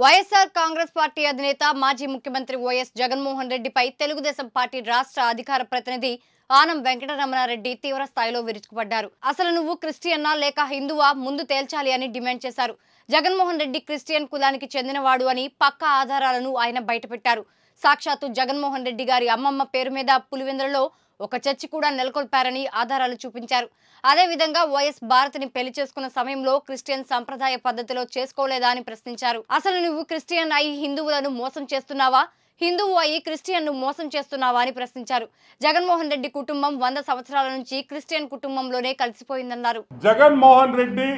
YSR Congress party అధినేత మాజీ ముఖ్యమంత్రి వైఎస్ జగన్మోహన్ రెడ్డిపై తెలుగుదేశం పార్టీ రాష్ట్ర అధికార ప్రతినిధి ఆనం వెంకటరమణారెడ్డి తీవ్ర స్థాయిలో విరుచుకుపడ్డారు. అసలు నువ్వు క్రిస్టియన్నా లేక హిందువా? ముందు తేల్చాలి అని డిమాండ్ చేశారు. జగన్మోహన్ రెడ్డి క్రిస్టియన్ కులానికి చెందినవాడు అని పక్కా ఆధారాలను ఆయన బయటపెట్టారు. సాక్షాత్తు జగన్మోహన్ రెడ్డి గారి అమ్మమ్మ పేరు మీద పులివెందులలో ఒక చర్చి కూడా నెలకొల్పారని ఆధారాలు చూపించారు. అదేవిధంగా వైఎస్ భారతిని పెళ్ళి చేసుకున్న సమయంలో క్రిస్టియన్ సంప్రదాయ పద్ధతిలో చేసుకోలేదా అని ప్రశ్నించారు. అసలు నువ్వు క్రిస్టియన్ అయి హిందువులను మోసం చేస్తున్నావా? హిందువు అయి క్రిస్టియన్ను మోసం చేస్తున్నావా అని ప్రశ్నించారు. జగన్మోహన్ రెడ్డి కుటుంబం వంద సంవత్సరాల నుంచి క్రిస్టియన్ కుటుంబంలోనే కలిసిపోయిందన్నారు. జగన్మోహన్ రెడ్డి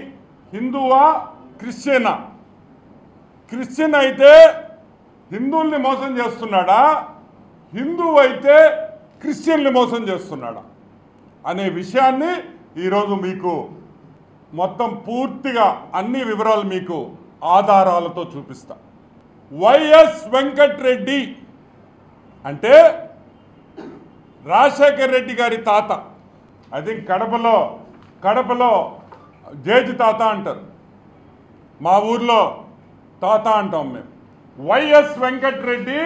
హిందువా క్రిస్టియనా? క్రిస్టియన్ అయితే హిందువుల్ని మోసం చేస్తున్నాడా? హిందువు అయితే క్రిస్టియన్లు మోసం చేస్తున్నాడా అనే విషయాన్ని ఈరోజు మీకు మొత్తం పూర్తిగా అన్ని వివరాలు మీకు ఆధారాలతో చూపిస్తా. వైఎస్ వెంకట్రెడ్డి అంటే రాజశేఖర్ రెడ్డి గారి తాత. అది కడపలో కడపలో జేజి తాత అంటారు. మా ఊర్లో తాత అంటాం మేము. వైఎస్ వెంకట్రెడ్డి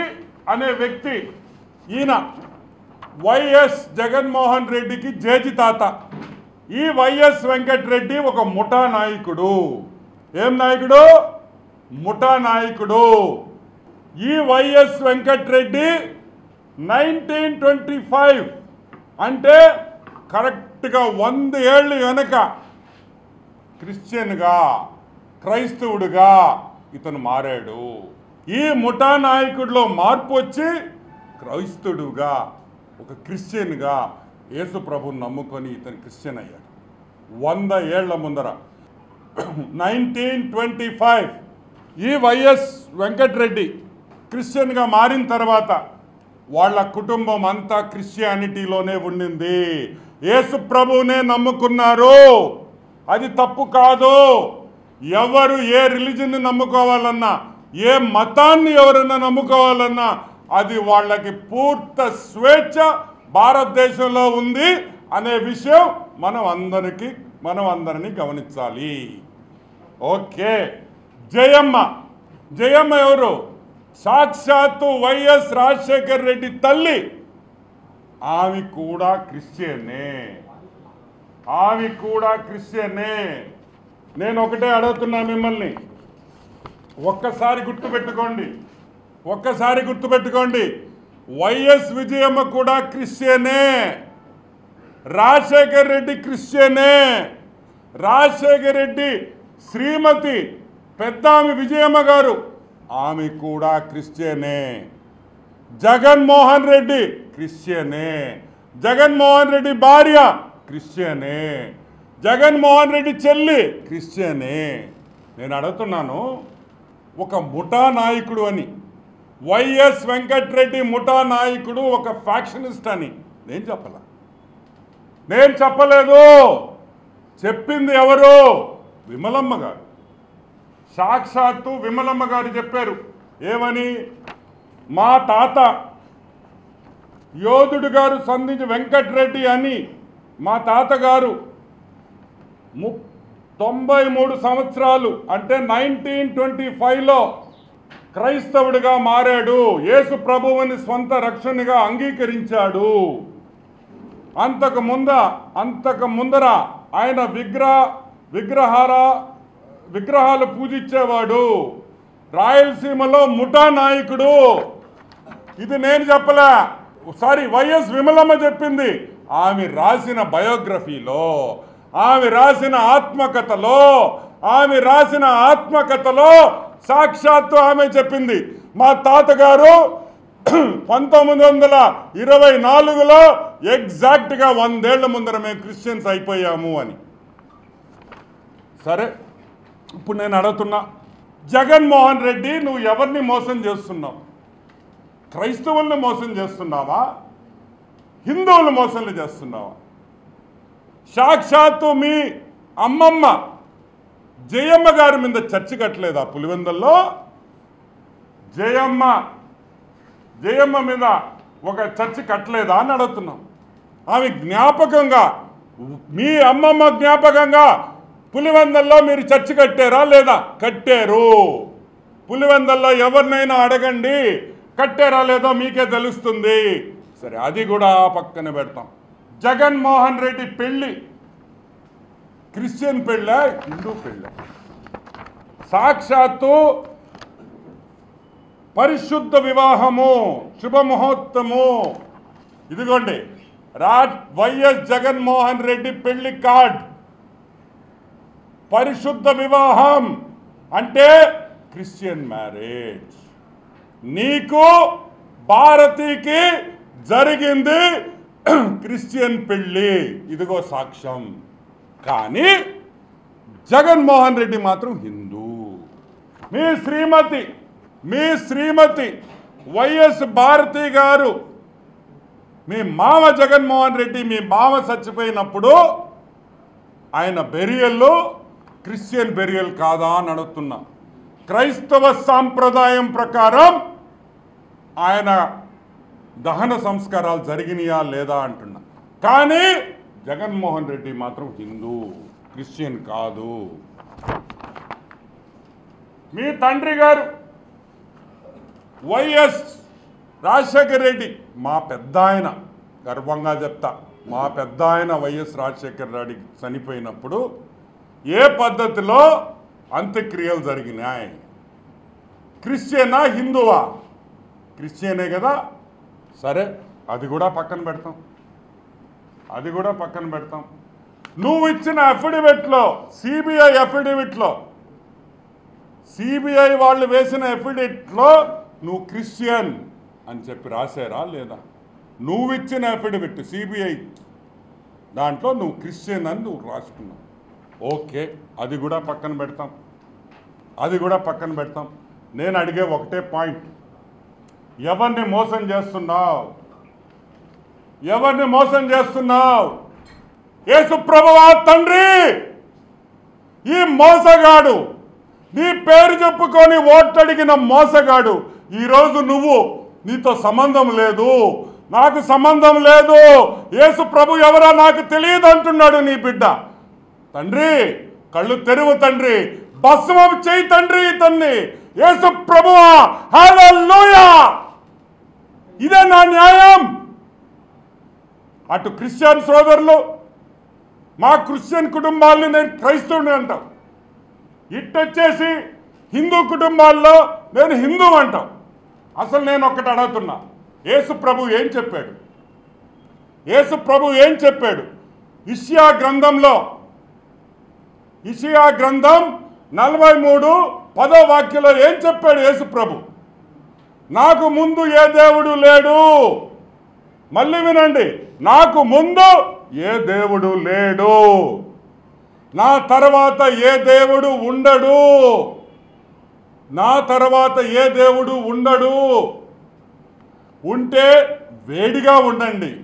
అనే వ్యక్తి ఈయన వైఎస్ జగన్మోహన్ రెడ్డికి జేజి తాత. ఈ వైఎస్ వెంకట్రెడ్డి ఒక ముఠా నాయకుడు. ఏం నాయకుడు? ముఠా నాయకుడు. ఈ YS Venkatreddy nineteen twenty five అంటే కరెక్ట్గా వంద ఏళ్ళు వెనక క్రిస్టియన్గా క్రైస్తవుడుగా ఇతను మారాడు. ఈ ముఠా నాయకుడిలో మార్పు వచ్చి క్రైస్తుడుగా ఒక క్రిస్టియన్గా యేసు ప్రభుని నమ్ముకొని ఇతను క్రిస్టియన్ అయ్యాడు. వంద ఏళ్ళ ముందర. నైన్టీన్ ట్వంటీ ఫైవ్ ఈ వైఎస్ వెంకటరెడ్డి క్రిస్టియన్గా మారిన తర్వాత వాళ్ళ కుటుంబం అంతా క్రిస్టియానిటీలోనే ఉండింది. యేసు ప్రభువునే నమ్ముకున్నారు. అది తప్పు కాదు. ఎవరు ఏ రిలీజన్ని నమ్ముకోవాలన్నా ఏ మతాన్ని ఎవరన్నా నమ్ముకోవాలన్నా అది వాళ్ళకి పూర్త స్వేచ్ఛ భారతదేశంలో ఉంది అనే విషయం మనం అందరికీ మనం అందరినీ గమనించాలి. ఓకే. జయమ్మ. జయమ్మ ఎవరు? సాక్షాత్తు వైఎస్ రాజశేఖర్ రెడ్డి తల్లి. ఆమె కూడా క్రిస్టియనే. ఆమె కూడా క్రిస్టియనే. నేను ఒకటే అడుగుతున్నా మిమ్మల్ని. ఒక్కసారి గుర్తుపెట్టుకోండి. ఒక్కసారి గుర్తుపెట్టుకోండి వైఎస్ విజయమ్మ కూడా క్రిస్టియనే రాజశేఖర్ రెడ్డి క్రిస్టియనే రాజశేఖర్ రెడ్డి శ్రీమతి పెద్దామి విజయమ్మ గారు ఆమె కూడా క్రిస్టియనే. జగన్మోహన్ రెడ్డి క్రిస్టియనే. జగన్మోహన్ రెడ్డి భార్య క్రిస్టియనే. జగన్మోహన్ రెడ్డి చెల్లి క్రిస్టియనే. నేను అడుగుతున్నాను ఒక ముఠా నాయకుడు అని వైఎస్ వెంకట్రెడ్డి ముఠా నాయకుడు ఒక ఫ్యాక్షనిస్ట్ అని. నేను చెప్పలా. నేను చెప్పలేదు. చెప్పింది ఎవరు? విమలమ్మ గారు. సాక్షాత్తు విమలమ్మ గారు చెప్పారు. ఏమని? మా తాత యోధుడు గారు సంధించి వెంకట్రెడ్డి అని మా తాతగారు ము తొంభై మూడు సంవత్సరాలు అంటే నైన్టీన్ ట్వంటీ ఫైవ్లో క్రైస్తవుడిగా మారాడు. యేసు ప్రభువుని స్వంత రక్షణగా అంగీకరించాడు. అంతకు ముంద అంతకు ముందర ఆయన విగ్రహ విగ్రహాల విగ్రహాలు పూజించేవాడు. రాయలసీమలో ముఠా నాయకుడు. ఇది నేను చెప్పలే. సారీ వైఎస్ విమలమ్మ చెప్పింది. ఆమె రాసిన బయోగ్రఫీలో ఆమె రాసిన ఆత్మకథలో ఆమె రాసిన ఆత్మకథలో సాక్షాత్తు ఆమె చెప్పింది. మా తాతగారు పంతొమ్మిది వందల ఇరవై నాలుగులో ఎగ్జాక్ట్గా వందేళ్ళ ముందర మేము క్రిస్టియన్స్ అయిపోయాము అని. సరే ఇప్పుడు నేను అడుగుతున్నా జగన్మోహన్ రెడ్డి నువ్వు ఎవరిని మోసం చేస్తున్నావు? క్రైస్తవుల్ని మోసం చేస్తున్నావా? హిందువులు మోసం చేస్తున్నావా? సాక్షాత్తు మీ అమ్మమ్మ జయమ్మ గారి మీద చర్చ కట్టలేదా పులివెందల్లో? జయమ్మ జయమ్మ మీద ఒక చర్చ కట్టలేదా అని అడుగుతున్నాం. ఆమె జ్ఞాపకంగా మీ అమ్మమ్మ జ్ఞాపకంగా పులివెందల్లో మీరు చర్చి కట్టారా లేదా? కట్టారు. పులివెందల్లో ఎవరినైనా అడగండి కట్టారా లేదో మీకే తెలుస్తుంది. సరే అది కూడా పక్కన పెడతాం. జగన్మోహన్ రెడ్డి పెళ్ళి క్రిస్టియన్ పెళ్ళ? హిందూ పెళ్ళ? సాక్షాత్తు పరిశుద్ధ వివాహము శుభముహూర్తము. ఇదిగోండి రా వైఎస్ జగన్మోహన్ రెడ్డి పెళ్ళి కార్డ్. పరిశుద్ధ వివాహం అంటే క్రిస్టియన్ మ్యారేజ్. నీకు భారతీకి జరిగింది క్రిస్టియన్ పెళ్ళి. ఇదిగో సాక్ష్యం. కానీ జగన్మోహన్ రెడ్డి మాత్రం హిందూ. మీ శ్రీమతి మీ శ్రీమతి వైఎస్ భారతి గారు మీ మామ జగన్మోహన్ రెడ్డి మీ మామ చచ్చిపోయినప్పుడు ఆయన బెరియల్లో క్రిస్టియన్ బెరియల్ కాదా అని అడుగుతున్నా. క్రైస్తవ సాంప్రదాయం ప్రకారం ఆయన దహన సంస్కారాలు జరిగినాయా లేదా అంటున్నా. కానీ జగన్మోహన్ రెడ్డి మాత్రం హిందూ క్రిస్టియన్ కాదు. మీ తండ్రి గారు వైఎస్ రాజశేఖర్ రెడ్డి. మా పెద్ద ఆయన గర్వంగా చెప్తా మా పెద్ద ఆయన వైఎస్ రాజశేఖర్ రెడ్డి చనిపోయినప్పుడు ఏ పద్ధతిలో అంత్యక్రియలు జరిగినాయి? క్రిస్టియనా హిందువా? క్రిస్టియనే కదా? సరే అది కూడా పక్కన పెడతాం. అది కూడా పక్కన పెడతాం. నువ్వు ఇచ్చిన అఫిడవిట్లో సిబిఐ అఫిడవిట్లో సిబిఐ వాళ్ళు వేసిన అఫిడవిట్లో నువ్వు క్రిస్టియన్ అని చెప్పి రాశారా లేదా? నువ్వు ఇచ్చిన అఫిడవిట్ సిబిఐ దాంట్లో నువ్వు క్రిస్టియన్ అని నువ్వు రాసుకున్నావు. ఓకే అది కూడా పక్కన పెడతాం. అది కూడా పక్కన పెడతాం. నేను అడిగే ఒకటే పాయింట్. ఎవరిని మోసం చేస్తున్నావు? ఎవరిని మోసం చేస్తున్నావు? ఏసు ప్రభువా తండ్రి! ఈ మోసగాడు నీ పేరు చెప్పుకొని ఓటడిగిన మోసగాడు ఈరోజు నువ్వు నీతో సంబంధం లేదు. నాకు సంబంధం లేదు. యేసు ప్రభు ఎవరో నాకు తెలియదు అంటున్నాడు నీ బిడ్డ. తండ్రి కళ్ళు తెరువు తండ్రి. భస్మం చేయి తండ్రి ఇతన్ని. యేసు ప్రభువా హలో ఇదే నా న్యాయం. అటు క్రిస్టియన్ సోదరులు మా క్రిస్టియన్ కుటుంబాలని నేను క్రైస్తవుని అంటాం. ఇట్టొచ్చేసి హిందూ కుటుంబాల్లో నేను హిందూ అంటాం. అసలు నేను ఒక్కటి అడుగుతున్నా యేసు ప్రభు ఏం చెప్పాడు? యేసు ప్రభు ఏం చెప్పాడు? ఇషియా గ్రంథంలో ఇషియా గ్రంథం నలభై మూడు పదో వాక్యలో ఏం చెప్పాడు యేసు ప్రభు? నాకు ముందు ఏ దేవుడు లేడు? మళ్ళీ వినండి నాకు ముందు ఏ దేవుడు లేడు. నా తర్వాత ఏ దేవుడు ఉండడు. నా తర్వాత ఏ దేవుడు ఉండడు. ఉంటే వేడిగా ఉండండి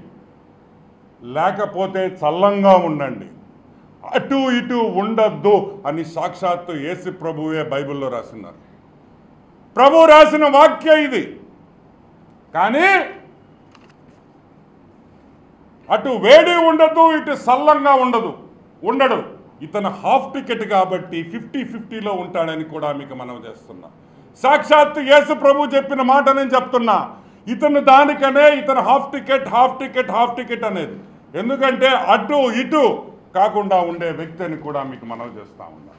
లేకపోతే చల్లంగా ఉండండి. అటు ఇటు ఉండద్దు అని సాక్షాత్తు ఏసి ప్రభువే బైబిల్లో రాసినారు. ప్రభు రాసిన వాక్య ఇది. కానీ అటు వేడి ఉండదు ఇటు సల్లంగా ఉండదు. ఉండడు. ఇతను హాఫ్ టికెట్ కాబట్టి ఫిఫ్టీ ఫిఫ్టీలో ఉంటాడని కూడా మీకు మనం చేస్తున్నా. సాక్షాత్ యేసు ప్రభు చెప్పిన మాట నేను చెప్తున్నా. ఇతను దానికనే ఇతను half ticket half ticket half ticket అనేది. ఎందుకంటే అటు ఇటు కాకుండా ఉండే వ్యక్తి అని కూడా మీకు మనం చేస్తా ఉన్నాం.